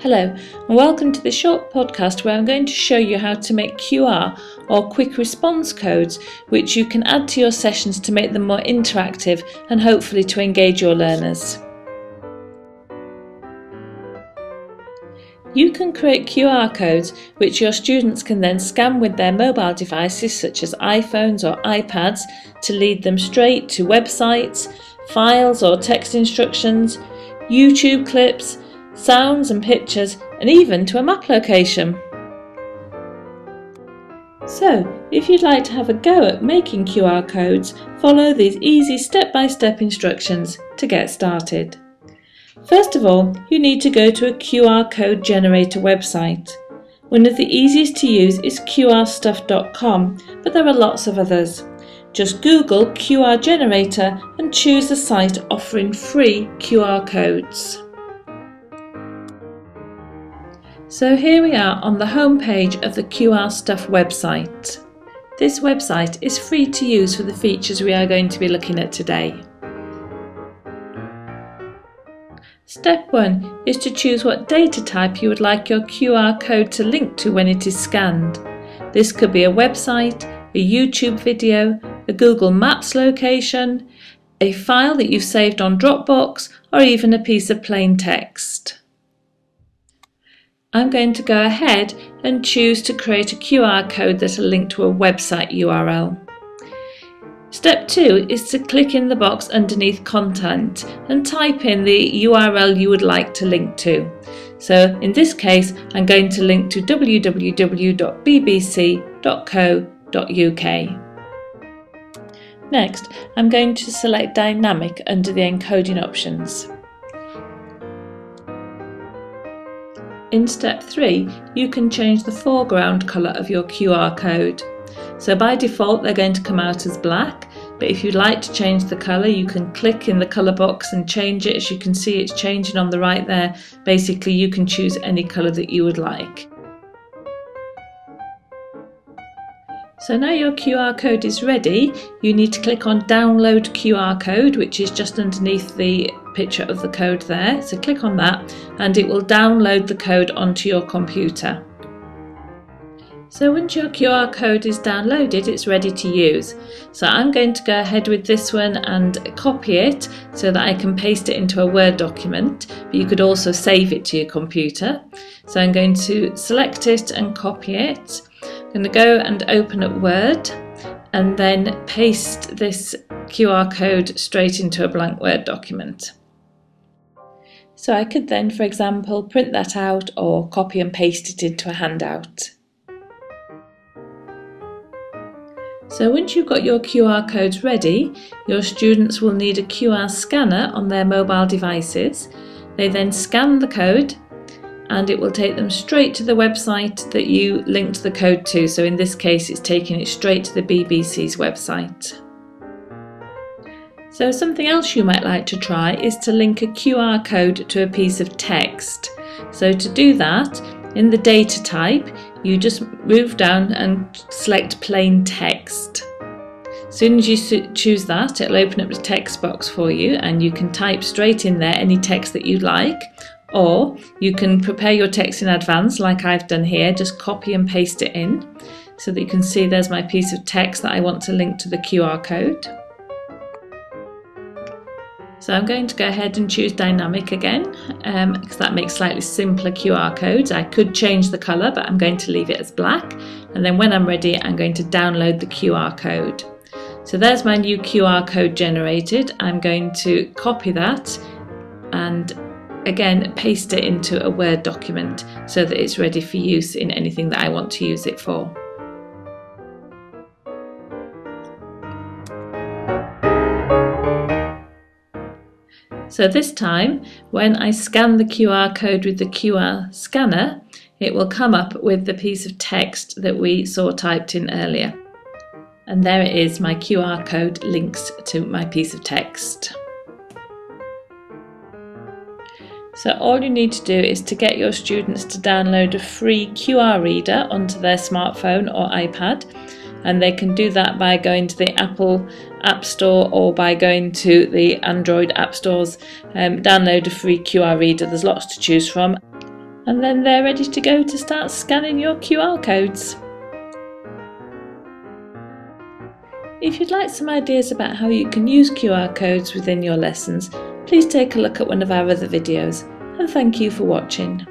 Hello, and welcome to this short podcast where I'm going to show you how to make QR or quick response codes, which you can add to your sessions to make them more interactive and hopefully to engage your learners. You can create QR codes which your students can then scan with their mobile devices such as iPhones or iPads to lead them straight to websites, files or text instructions, YouTube clips, sounds and pictures, and even to a map location. So, if you'd like to have a go at making QR codes, follow these easy step-by-step instructions to get started. First of all, you need to go to a QR code generator website. One of the easiest to use is qrstuff.com, but there are lots of others. Just Google QR generator and choose a site offering free QR codes. So here we are on the home page of the QR Stuff website. This website is free to use for the features we are going to be looking at today. Step 1 is to choose what data type you would like your QR code to link to when it is scanned. This could be a website, a YouTube video, a Google Maps location, a file that you've saved on Dropbox, or even a piece of plain text. I'm going to go ahead and choose to create a QR code that will link to a website URL. Step 2 is to click in the box underneath content and type in the URL you would like to link to. So in this case I'm going to link to www.bbc.co.uk. Next I'm going to select dynamic under the encoding options. In step 3, you can change the foreground colour of your QR code. So by default they're going to come out as black, but if you'd like to change the colour you can click in the colour box and change it. As you can see it's changing on the right there. Basically you can choose any colour that you would like. So now your QR code is ready, you need to click on download QR code, which is just underneath the picture of the code there. So click on that and it will download the code onto your computer. So once your QR code is downloaded, it's ready to use. So I'm going to go ahead with this one and copy it so that I can paste it into a Word document, but you could also save it to your computer. So I'm going to select it and copy it. I'm going to go and open up Word and then paste this QR code straight into a blank Word document. So I could then, for example, print that out or copy and paste it into a handout. So once you've got your QR codes ready, your students will need a QR scanner on their mobile devices. They then scan the code and it will take them straight to the website that you linked the code to. So in this case, it's taking it straight to the BBC's website. So something else you might like to try is to link a QR code to a piece of text. So to do that, in the data type, you just move down and select plain text. As soon as you choose that, it'll open up the text box for you and you can type straight in there any text that you'd like or you can prepare your text in advance like I've done here, just copy and paste it in so that you can see there's my piece of text that I want to link to the QR code. So I'm going to go ahead and choose dynamic again um, because that makes slightly simpler QR codes. I could change the colour but I'm going to leave it as black and then when I'm ready I'm going to download the QR code. So there's my new QR code generated. I'm going to copy that and again paste it into a Word document so that it's ready for use in anything that I want to use it for. So this time, when I scan the QR code with the QR scanner, it will come up with the piece of text that we saw typed in earlier. And there it is, my QR code links to my piece of text. So all you need to do is to get your students to download a free QR reader onto their smartphone or iPad and they can do that by going to the Apple App Store or by going to the Android App Stores. Um, download a free QR reader, there's lots to choose from. and then they're ready to go to start scanning your QR codes. If you'd like some ideas about how you can use QR codes within your lessons, please take a look at one of our other videos and thank you for watching.